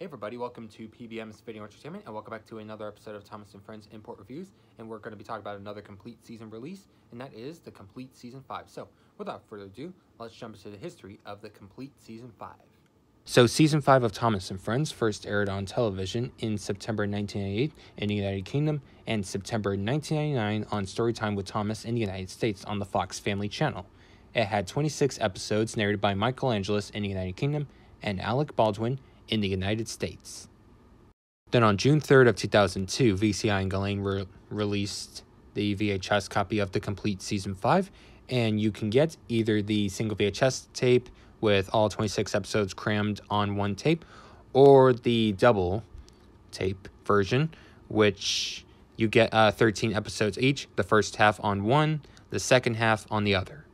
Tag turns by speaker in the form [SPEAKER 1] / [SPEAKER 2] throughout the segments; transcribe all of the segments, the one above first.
[SPEAKER 1] Hey everybody, welcome to PBM's Video Entertainment and welcome back to another episode of Thomas and Friends Import Reviews and we're going to be talking about another complete season release and that is the complete season 5. So without further ado, let's jump into the history of the complete season 5. So season 5 of Thomas and Friends first aired on television in September 1998 in the United Kingdom and September 1999 on Storytime with Thomas in the United States on the Fox Family Channel. It had 26 episodes narrated by Michael Angelis in the United Kingdom and Alec Baldwin in the United States. Then on June 3rd of 2002, VCI and Gullane re- released the VHS copy of the complete season 5 and you can get either the single VHS tape with all 26 episodes crammed on one tape or the double tape version which you get uh, 13 episodes each, the first half on one, the second half on the other.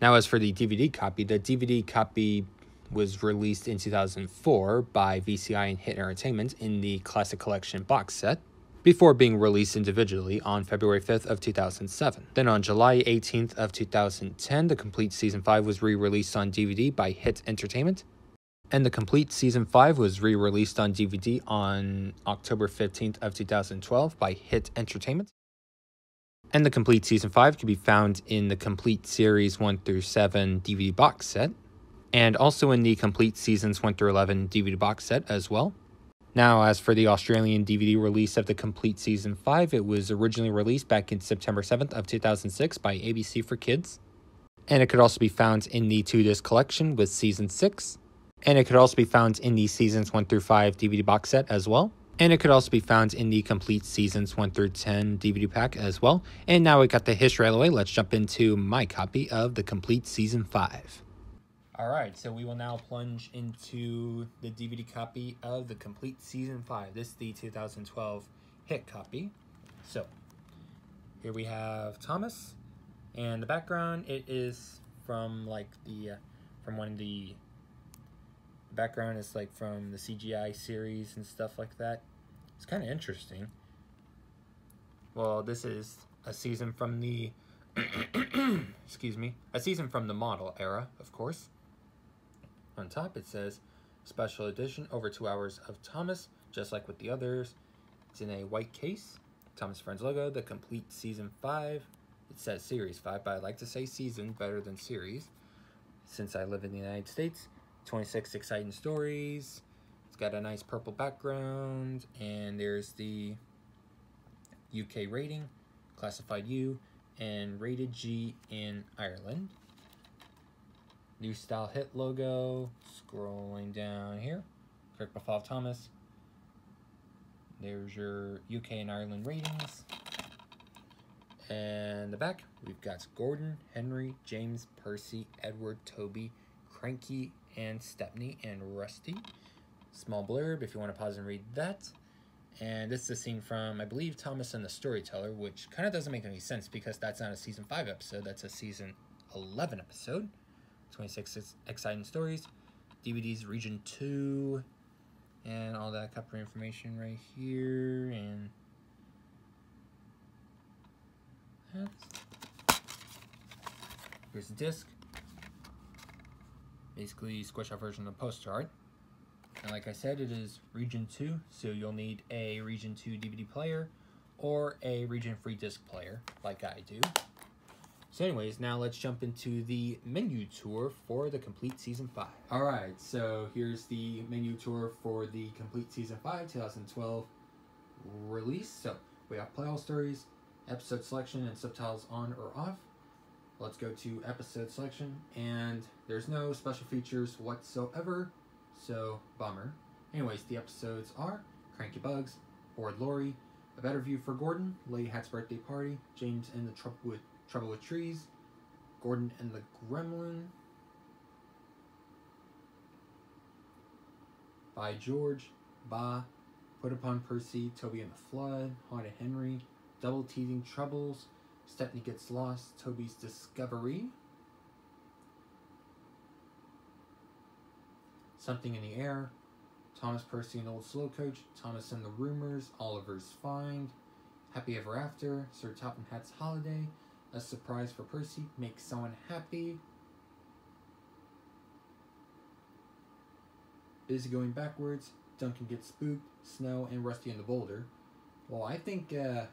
[SPEAKER 1] Now, as for the DVD copy, the DVD copy was released in 2004 by VCI and Hit Entertainment in the Classic Collection box set before being released individually on February 5th of 2007. Then on July 18th of 2010, the complete season 5 was re-released on DVD by Hit Entertainment. And the complete season 5 was re-released on DVD on October 15th of 2012 by Hit Entertainment. And the complete season 5 can be found in the complete series 1 through 7 DVD box set and also in the complete seasons 1 through 11 DVD box set as well. Now, as for the Australian DVD release of the complete season 5, it was originally released back in September 7th of 2006 by ABC for Kids. And it could also be found in the two-disc collection with season 6. And it could also be found in the seasons 1 through 5 DVD box set as well. And it could also be found in the complete seasons 1 through 10 DVD pack as well. And now we got the history out of the way, let's jump into my copy of the complete season 5. All right, so we will now plunge into the DVD copy of the complete season five. This is the 2012 hit copy. So here we have Thomas, and the background it is from like the uh, from one of the background is like from the CGI series and stuff like that. It's kind of interesting. Well, this is a season from the excuse me, a season from the model era, of course. On top it says, special edition, over two hours of Thomas, just like with the others. It's in a white case. Thomas Friends logo, the complete season five. It says series five, but I like to say season better than series. Since I live in the United States, 26 exciting stories. It's got a nice purple background, and there's the UK rating, classified U, and rated G in Ireland. New Style Hit logo. Scrolling down here. Kirk Buffalo Thomas. There's your UK and Ireland ratings. And the back, we've got Gordon, Henry, James, Percy, Edward, Toby, Cranky, and Stepney, and Rusty. Small blurb if you want to pause and read that. And this is a scene from, I believe, Thomas and the Storyteller, which kind of doesn't make any sense because that's not a season 5 episode, that's a season 11 episode. 26 exciting stories, DVDs region 2, and all that cover information right here, and here's the disc. Basically, squish out version of the poster art. And like I said, it is region 2, so you'll need a region 2 DVD player or a region free disc player, like I do. So anyways, now let's jump into the menu tour for the complete season 5. Alright, so here's the menu tour for the complete season 5, 2012 release. So we have play all stories, episode selection, and subtitles on or off. Let's go to episode selection, and there's no special features whatsoever, so bummer. Anyways, the episodes are Cranky Bugs, Horrid Lorry, A Better View for Gordon, Lady Hatt's Birthday Party, James and the Trouble with Trouble with Trees, Gordon and the Gremlin, by George, Baa, Put Upon Percy, Toby and the Flood, Haunted Henry, Double Teething Troubles, Stepney Gets Lost, Toby's Discovery, Something in the Air, Thomas Percy and Old Slow Coach, Thomas and the Rumors, Oliver's Find, Happy Ever After, Sir Topham Hatt's Holiday, a surprise for Percy. Make someone happy. Busy going backwards. Duncan Gets Spooked, Snow, and Rusty and the Boulder. Well, I think uh,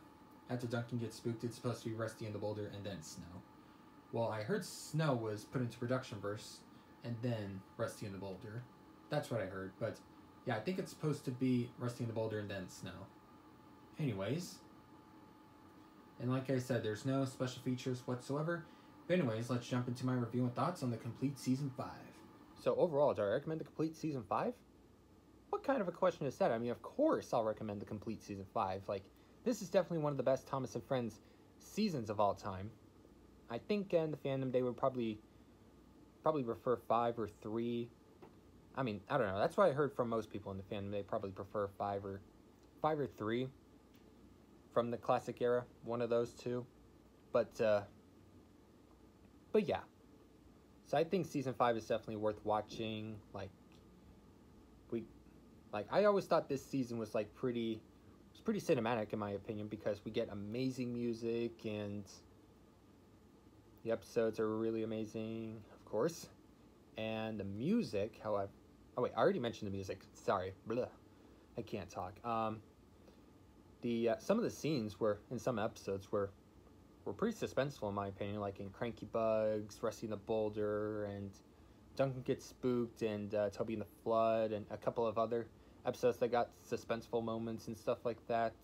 [SPEAKER 1] after Duncan Gets Spooked, it's supposed to be Rusty and the Boulder and then Snow. Well, I heard Snow was put into production first, and then Rusty and the Boulder. That's what I heard, but yeah, I think it's supposed to be Rusty and the Boulder and then Snow. Anyways, and like I said, there's no special features whatsoever. But anyways, let's jump into my review and thoughts on the complete season five. So overall, do I recommend the complete season five? What kind of a question is that? I mean, of course I'll recommend the complete season five. Like, this is definitely one of the best Thomas and Friends seasons of all time. I think in the fandom they would probably probably prefer five or three. I mean, I don't know. That's what I heard from most people in the fandom. They probably prefer five or five or three from the classic era, one of those two. But uh, but yeah. So I think season five is definitely worth watching. Like we like I always thought this season was like pretty it's pretty cinematic in my opinion because we get amazing music and the episodes are really amazing, of course. And the music, however, oh wait, I already mentioned the music. Sorry, blah, I can't talk. Um, the uh, some of the scenes were in some episodes were were pretty suspenseful in my opinion, like in Cranky Bugs, Rusty in the Boulder, and Duncan Gets Spooked, and uh, Toby in the Flood, and a couple of other episodes that got suspenseful moments and stuff like that.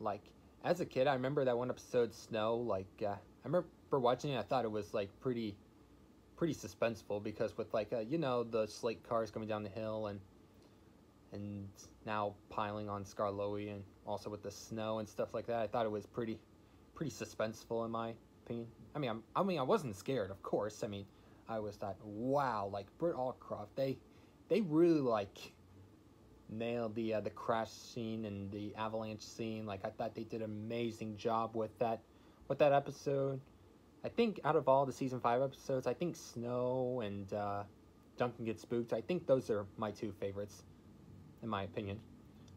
[SPEAKER 1] Like as a kid, I remember that one episode, Snow. Like uh, I remember watching it, I thought it was like pretty, pretty suspenseful because with like uh, you know the slate cars coming down the hill and and now piling on Skarloey and also with the snow and stuff like that. I thought it was pretty pretty suspenseful in my opinion. I mean, I'm, I mean, I wasn't scared, of course. I mean, I was thought, wow, like Britt Allcroft, they they really like nailed the uh, the crash scene and the avalanche scene. Like I thought they did an amazing job with that with that episode. I think out of all the season five episodes, I think Snow and uh, Duncan Gets Spooked. I think those are my two favorites in my opinion.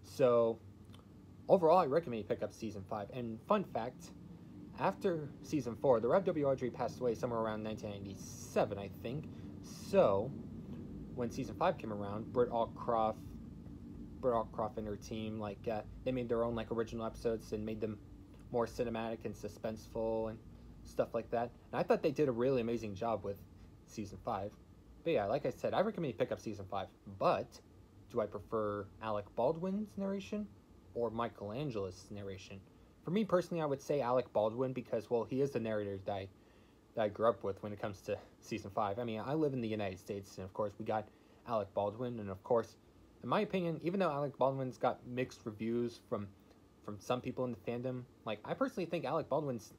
[SPEAKER 1] So, overall, I recommend you pick up season five. And fun fact, after season four, the Rev W. Awdry passed away somewhere around 1997, I think. So, when season five came around, Britt Allcroft, Britt Allcroft and her team, like uh, they made their own like original episodes and made them more cinematic and suspenseful and stuff like that. And I thought they did a really amazing job with season five. But yeah, like I said, I recommend you pick up season five. But do I prefer Alec Baldwin's narration or Michael Angelis's narration? For me personally, I would say Alec Baldwin because, well, he is the narrator that I, that I grew up with when it comes to season five. I mean, I live in the United States, and of course, we got Alec Baldwin, and of course, in my opinion, even though Alec Baldwin's got mixed reviews from from some people in the fandom, like I personally think Alec Baldwin's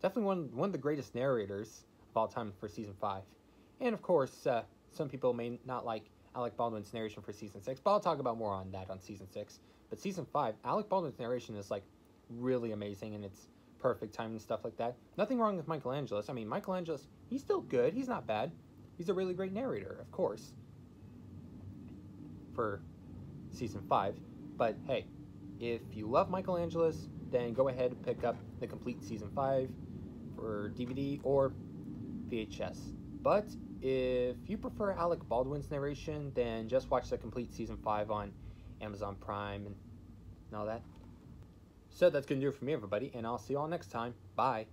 [SPEAKER 1] definitely one one of the greatest narrators of all time for season five. And of course, uh, some people may not like Alec Baldwin's narration for season six, but I'll talk about more on that on season six. But season five, Alec Baldwin's narration is like really amazing and it's perfect timing and stuff like that. Nothing wrong with Michael Angelis. I mean, Michael Angelis, he's still good. He's not bad. He's a really great narrator, of course, for season five. But hey, if you love Michael Angelis, then go ahead and pick up the complete season five for DVD or VHS. But if you prefer Alec Baldwin's narration, then just watch the complete season 5 on Amazon Prime and, all that. So that's going to do it for me, everybody, and I'll see you all next time. Bye.